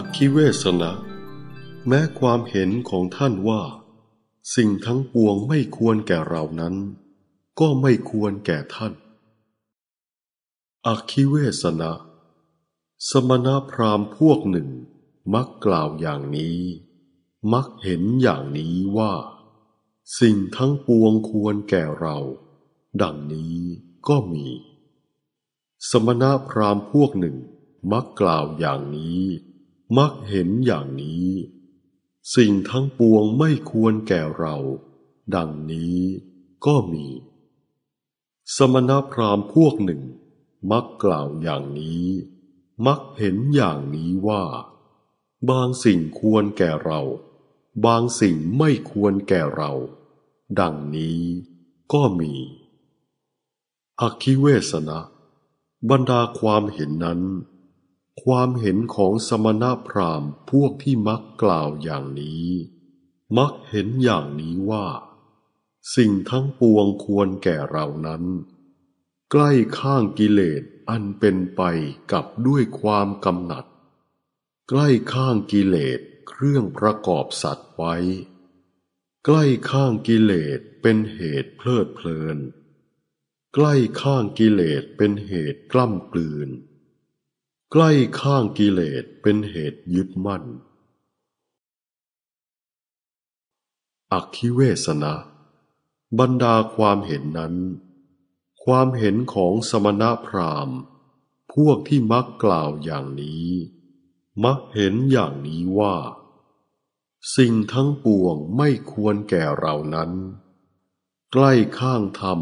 อักคิเวสนะ แม้ความเห็นของท่านว่า สิ่งทั้งปวงไม่ควรแก่เรานั้น ก็ไม่ควรแก่ท่าน อักคิเวสนะ สมณพราหมณ์พวกหนึ่งมักกล่าวอย่างนี้ มักเห็นอย่างนี้ว่า สิ่งทั้งปวงควรแก่เรา ดังนี้ก็มี สมณพราหมณ์พวกหนึ่งมักกล่าวอย่างนี้ มักเห็นอย่างนี้ สิ่งทั้งปวงไม่ควรแก่เรา ดังนี้ก็มี สมณพราหมณ์พวกหนึ่ง มักกล่าวอย่างนี้ มักเห็นอย่างนี้ว่า บางสิ่งควรแก่เรา บางสิ่งไม่ควรแก่เรา ดังนี้ก็มีอคิเวสนะ บรรดาความเห็นนั้น ความเห็นของสมณพราหมณ์พวกที่มักกล่าวอย่างนี้ มักเห็นอย่างนี้ว่า สิ่งทั้งปวงควรแก่เรานั้น ใกล้ข้างกิเลสอันเป็นไปกับด้วยความกำหนัด ใกล้ข้างกิเลสเครื่องประกอบสัตว์ไว้ ใกล้ข้างกิเลสเป็นเหตุเพลิดเพลิน ใกล้ข้างกิเลสเป็นเหตุกล้ำกลืน ใกล้ข้างกิเลสเป็นเหตุยึดมั่น อักขิเวสนะ บรรดาความเห็นนั้น ความเห็นของสมณพราหมณ์ พวกที่มักกล่าวอย่างนี้ มักเห็นอย่างนี้ว่า สิ่งทั้งปวงไม่ควรแก่เรานั้น ใกล้ข้างธรรม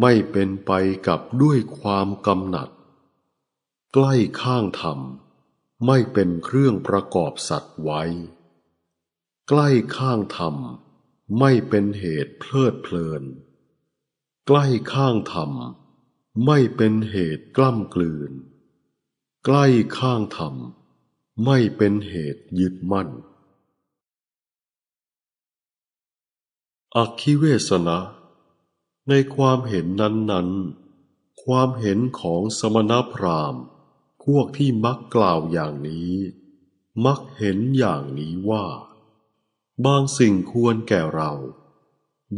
ไม่เป็นไปกับด้วยความกำหนัด ใกล้ข้างธรรม ไม่เป็นเครื่องประกอบสัตว์ไว้ ใกล้ข้างธรรม ไม่เป็นเหตุเพลิดเพลิน ใกล้ข้างธรรม ไม่เป็นเหตุกล้ำกลืน ใกล้ข้างธรรม ไม่เป็นเหตุยึดมั่นอักขิเวสนะในความเห็นนั้นๆ ความเห็นของสมณพราหมณ์ วกที่มักกล่าวอย่างนี้ มักเห็นอย่างนี้ว่า บางสิ่งควรแก่เรา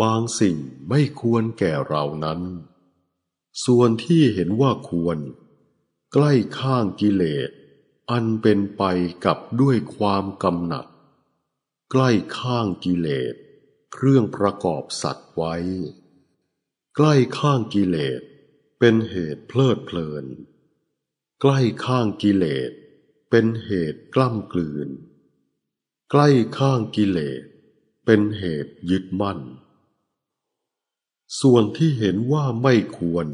บางสิ่งไม่ควรแก่เรานั้น ส่วนที่เห็นว่าควร ใกล้ข้างกิเลส อันเป็นไปกับด้วยความกำหนัด ใกล้ข้างกิเลส เครื่องประกอบสัตว์ไว้ ใกล้ข้างกิเลส เป็นเหตุเพลิดเพลิน ใกล้ข้างกิเลส เป็นเหตุกล้ำกลืน ใกล้ข้างกิเลส เป็นเหตุยึดมั่น ส่วนที่เห็นว่าไม่ควร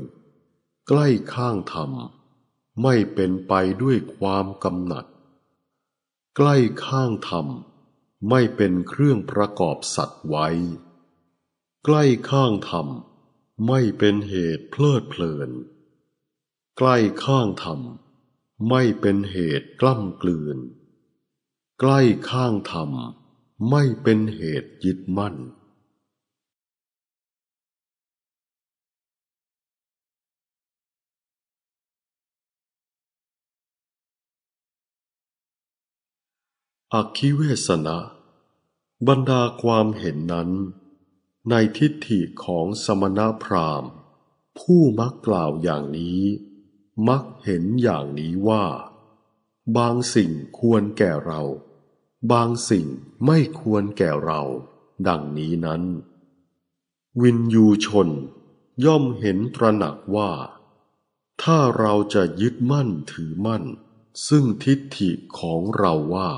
ใกล้ข้างธรรม ไม่เป็นไปด้วยความกำหนัด ใกล้ข้างธรรม ไม่เป็นเครื่องประกอบสัตว์ไว้ ใกล้ข้างธรรม ไม่เป็นเหตุเพลิดเพลิน ใกล้ข้างธรรม ไม่เป็นเหตุกล้ำกลืน ใกล้ข้างธรรม ไม่เป็นเหตุยึดมั่นอักขิเวสนะบรรดาความเห็นนั้น ในทิฏฐิของสมณพราหมณ์ ผู้มักกล่าวอย่างนี้ มักเห็นอย่างนี้ว่า บางสิ่งควรแก่เรา บางสิ่งไม่ควรแก่เรา ดังนี้นั้น วินยูชนย่อมเห็นตระหนักว่า ถ้าเราจะยึดมั่นถือมั่น ซึ่งทิฏฐิของเราว่า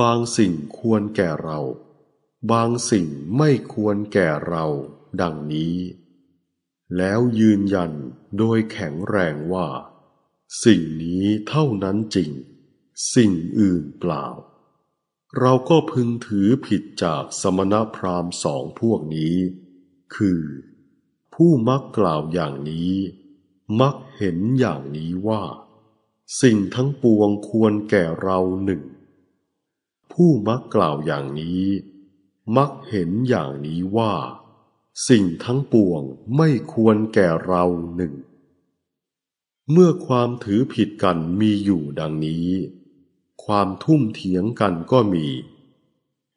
บางสิ่งควรแก่เรา บางสิ่งไม่ควรแก่เรา ดังนี้ แล้วยืนยันโดยแข็งแรงว่า สิ่งนี้เท่านั้นจริง สิ่งอื่นเปล่า เราก็พึงถือผิดจากสมณพราหมณ์สองพวกนี้ คือ ผู้มักกล่าวอย่างนี้ มักเห็นอย่างนี้ว่า สิ่งทั้งปวงควรแก่เราหนึ่ง ผู้มักกล่าวอย่างนี้ มักเห็นอย่างนี้ว่า สิ่งทั้งปวงไม่ควรแก่เราหนึ่ง เมื่อความถือผิดกันมีอยู่ดังนี้ ความทุ่มเถียงกันก็มี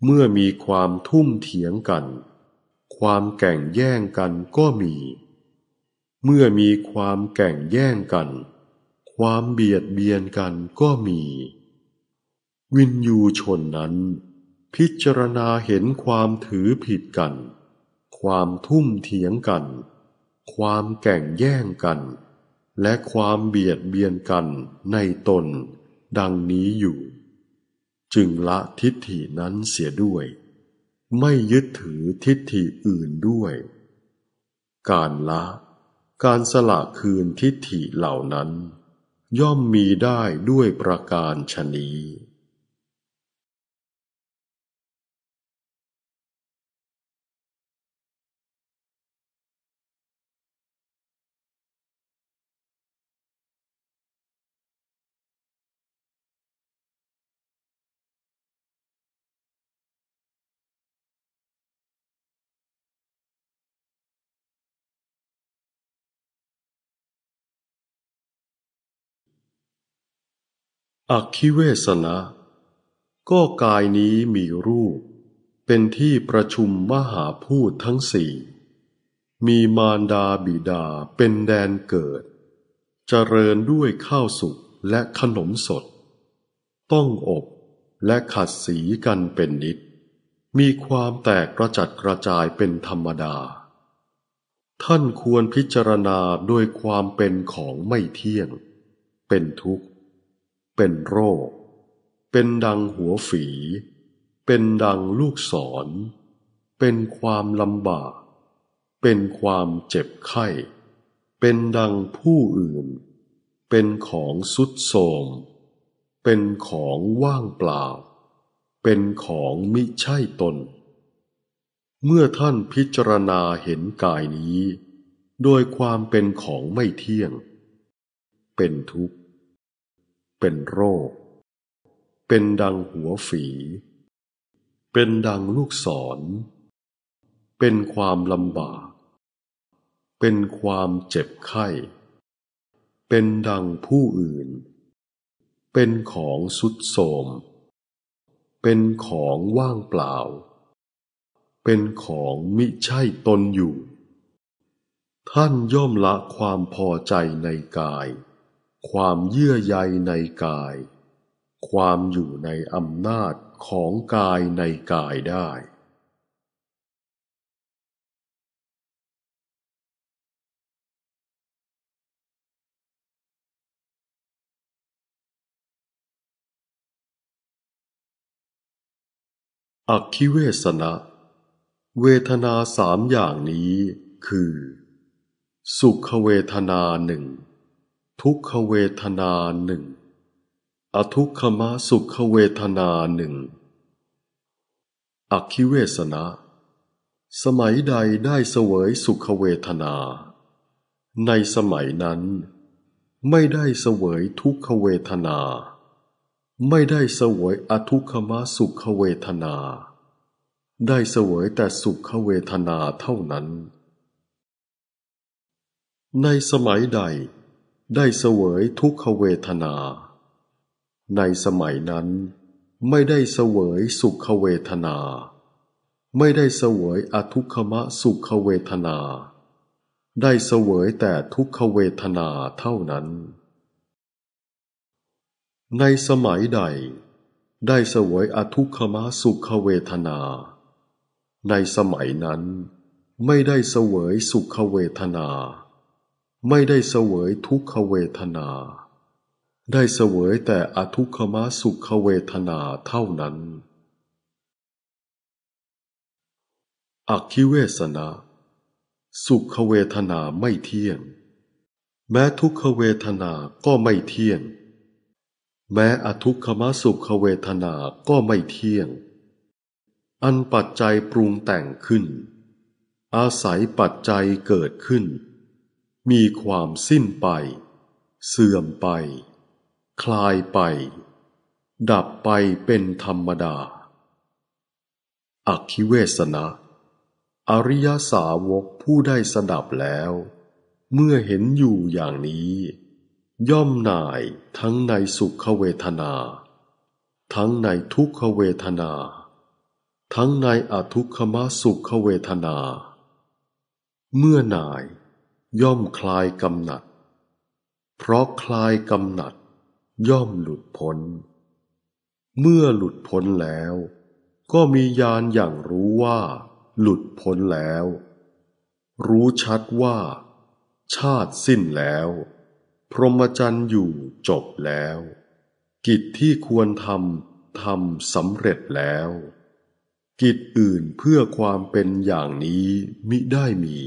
เมื่อมีความทุ่มเถียงกัน ความแก่งแย่งกันก็มี เมื่อมีความแก่งแย่งกัน ความเบียดเบียนกันก็มี วินยูชนนั้น พิจารณาเห็นความถือผิดกัน ความทุ่มเถียงกัน ความแก่งแย่งกัน และความเบียดเบียนกันในตน ดังนี้อยู่ จึงละทิฏฐินั้นเสียด้วย ไม่ยึดถือทิฏฐิอื่นด้วย การละ การสละคืนทิฏฐิเหล่านั้น ย่อมมีได้ด้วยประการชนี้ อคิเวสนะ ก็กายนี้มีรูป เป็นที่ประชุมมหาพูดทั้งสี่ มีมารดาบิดาเป็นแดนเกิด เจริญด้วยข้าวสุกและขนมสด ต้องอบและขัดสีกันเป็นนิด มีความแตกกระจัดกระจายเป็นธรรมดา ท่านควรพิจารณาโดยความเป็นของไม่เที่ยง เป็นทุกข์ เป็นโรค เป็นดังหัวฝี เป็นดังลูกศร เป็นความลำบาก เป็นความเจ็บไข้ เป็นดังผู้อื่น เป็นของสุดโทมเป็นของว่างเปล่า เป็นของมิใช่ตน เมื่อท่านพิจารณาเห็นกายนี้ โดยความเป็นของไม่เที่ยง เป็นทุกข์ เป็นโรค เป็นดังหัวฝี เป็นดังลูกศร เป็นความลำบาก เป็นความเจ็บไข้ เป็นดังผู้อื่น เป็นของสุดโทมเป็นของว่างเปล่า เป็นของมิใช่ตนอยู่ ท่านย่อมละความพอใจในกาย ความเยื่อใยในกาย ความอยู่ในอำนาจของกายในกายได้อคิเวสนะ เวทนาสามอย่างนี้คือ สุขเวทนาหนึ่ง ทุกขเวทนาหนึ่ง อทุกขมสุขเวทนาหนึ่งอคิเวสนะ สมัยใดได้เสวยสุขเวทนา ในสมัยนั้น ไม่ได้เสวยทุกขเวทนา ไม่ได้เสวยอทุกขมสุขเวทนา ได้เสวยแต่สุขเวทนาเท่านั้น ในสมัยใด ได้เสวยทุกขเวทนา ในสมัยนั้น ไม่ได้เสวยสุขเวทนา ไม่ได้เสวยอทุกขมะสุขเวทนา ได้เสวยแต่ทุกขเวทนาเท่านั้น ในสมัยใด ได้เสวยอทุกขมะสุขเวทนา ในสมัยนั้น ไม่ได้เสวยสุขเวทนา ไม่ได้เสวยทุกขเวทนา ได้เสวยแต่อทุกขมสุขเวทนาเท่านั้นอคิเวสนะ สุขเวทนาไม่เที่ยง แม้ทุกขเวทนาก็ไม่เที่ยง แม้อทุกขมสุขเวทนาก็ไม่เที่ยง อันปัจจัยปรุงแต่งขึ้น อาศัยปัจจัยเกิดขึ้น มีความสิ้นไป เสื่อมไป คลายไป ดับไปเป็นธรรมดา อักขิเวสนะ อริยสาวกผู้ได้สดับแล้ว เมื่อเห็นอยู่อย่างนี้ ย่อมหน่ายทั้งในสุขเวทนา ทั้งในทุกขเวทนา ทั้งในอทุกขมสุขเวทนา เมื่อหน่าย ย่อมคลายกำหนัด เพราะคลายกำหนัด ย่อมหลุดพ้น เมื่อหลุดพ้นแล้ว ก็มีญาณอย่างรู้ว่า หลุดพ้นแล้ว รู้ชัดว่า ชาติสิ้นแล้ว พรหมจรรย์อยู่จบแล้ว กิจที่ควรทำทำสำเร็จแล้ว กิจอื่นเพื่อความเป็นอย่างนี้มิได้มี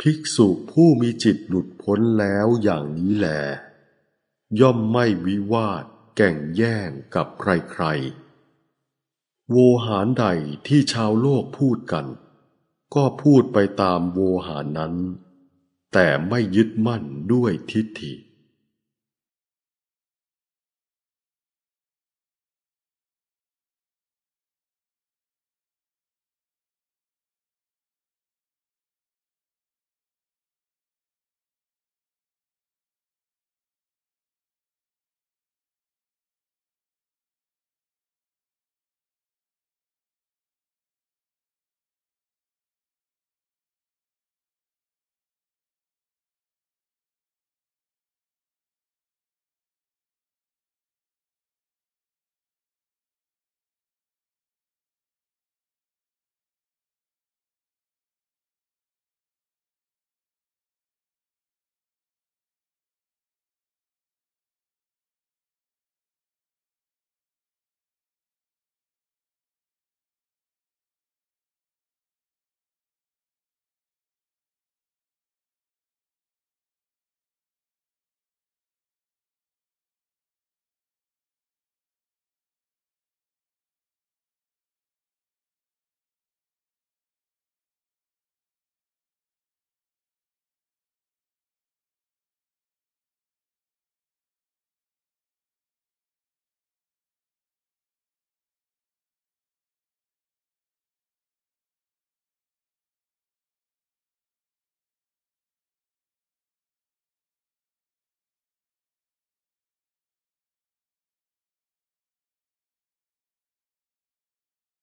ภิกษุผู้มีจิตหลุดพ้นแล้วอย่างนี้แล ย่อมไม่วิวาทแก่งแย่งกับใครๆ โวหารใดที่ชาวโลกพูดกัน ก็พูดไปตามโวหารนั้น แต่ไม่ยึดมั่นด้วยทิฏฐิ